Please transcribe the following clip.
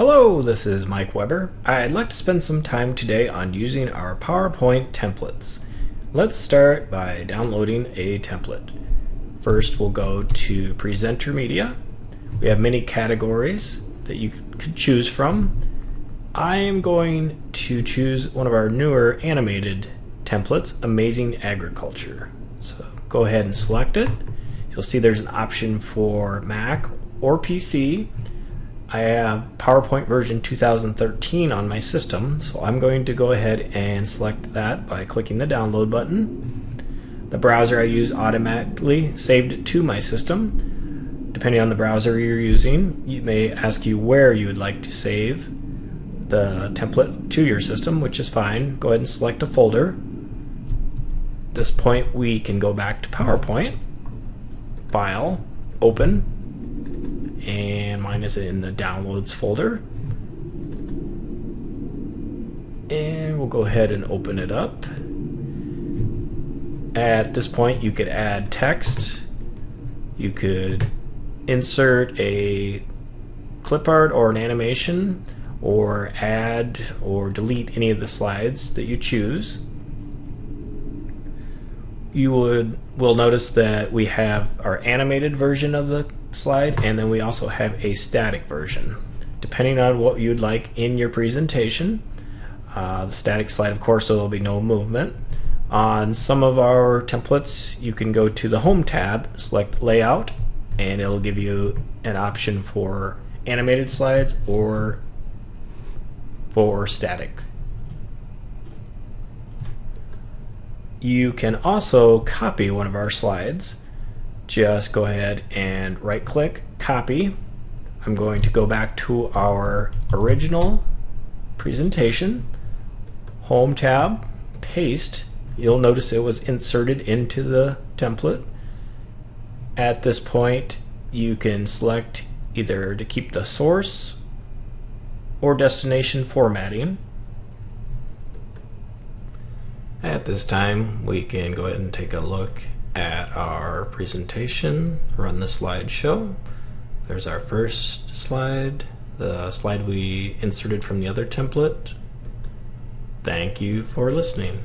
Hello, this is Mike Weber. I'd like to spend some time today on using our PowerPoint templates. Let's start by downloading a template. First, we'll go to PresenterMedia. We have many categories that you could choose from. I am going to choose one of our newer animated templates, Amazing Agriculture. So go ahead and select it. You'll see there's an option for Mac or PC. I have PowerPoint version 2013 on my system, so I'm going to go ahead and select that by clicking the download button. The browser I use automatically saved it to my system. Depending on the browser you're using, it may ask you where you would like to save the template to your system, which is fine. Go ahead and select a folder. At this point, we can go back to PowerPoint, File, Open, and mine is in the downloads folder. And we'll go ahead and open it up. At this point, you could add text. You could insert a clip art or an animation, or add or delete any of the slides that you choose. You would will notice that we have our animated version of the slide, and then we also have a static version. Depending on what you'd like in your presentation, uh, the static slide, of course, so there will be no movement. On some of our templates, you can go to the Home tab, select Layout, and it'll give you an option for animated slides or for static. You can also copy one of our slides just go ahead and right click copy. I'm going to go back to our original presentation. Home tab paste. You'll notice it was inserted into the template. At this point you can select either to keep the source or destination formatting. At this time we can go ahead and take a look at our presentation, run the slideshow. There's our first slide, the slide we inserted from the other template. Thank you for listening.